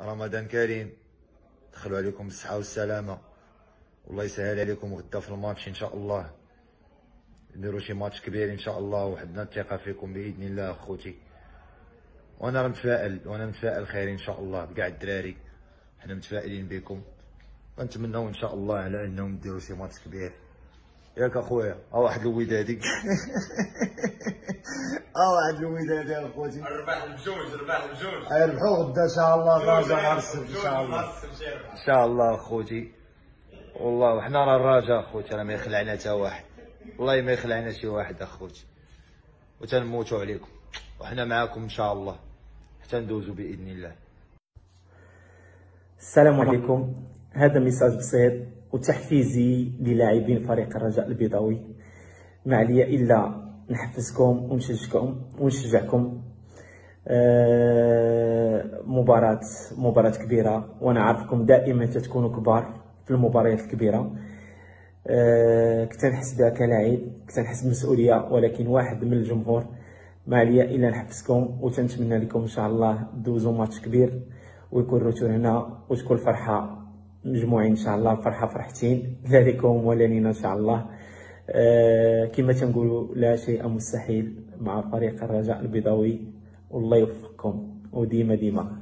رمضان كريم. دخلوا عليكم بالصحة والسلامة. والله يسهل عليكم غدا في الماتش إن شاء الله. نديروا شي ماتش كبير إن شاء الله وحدنا الثقة فيكم بإذن الله أخوتي. وأنا متفائل وأنا متفائل خير إن شاء الله بكاع الدراري. حنا متفائلين بكم. ونتمنوا إن شاء الله على أنهم نديروا شي ماتش كبير. ياك أخويا ها واحد الودادي. واحد الودادي أخوتي. الرباح بجوج الرباح بجوج. يربحوا غدا ان شاء الله الرجاء نهار السبت إن شاء الله. إن شاء الله أخوتي. والله وحنا راه الرجاء أخوتي راه ما يخلعنا حتى واحد. والله ما يخلعنا شي واحد أخوتي. وتنموتوا عليكم. وحنا معاكم إن شاء الله. حتى ندوزوا بإذن الله. السلام عليكم. هذا ميساج بسيط وتحفيزي للاعبين فريق الرجاء البيضاوي. ما عليا إلا نحفزكم ونشجعكم ونشجعكم. آه، مباراة مباراة كبيرة وأنا عارفكم دائما تتكونوا كبار في المباريات الكبيرة. آه، كنت نحس بها كلاعب كنت نحس بمسؤولية ولكن واحد من الجمهور ما عليا إلا نحفزكم وتنتمنى لكم إن شاء الله دوزوا ماتش كبير ويكون الروتور هنا وتكون الفرحة مجموعين إن شاء الله فرحة فرحتين لا لكم ولا لينا إن شاء الله. كما تنقولوا لا شيء مستحيل مع فريق الرجاء البيضاوي. والله يوفقكم. وديما ديما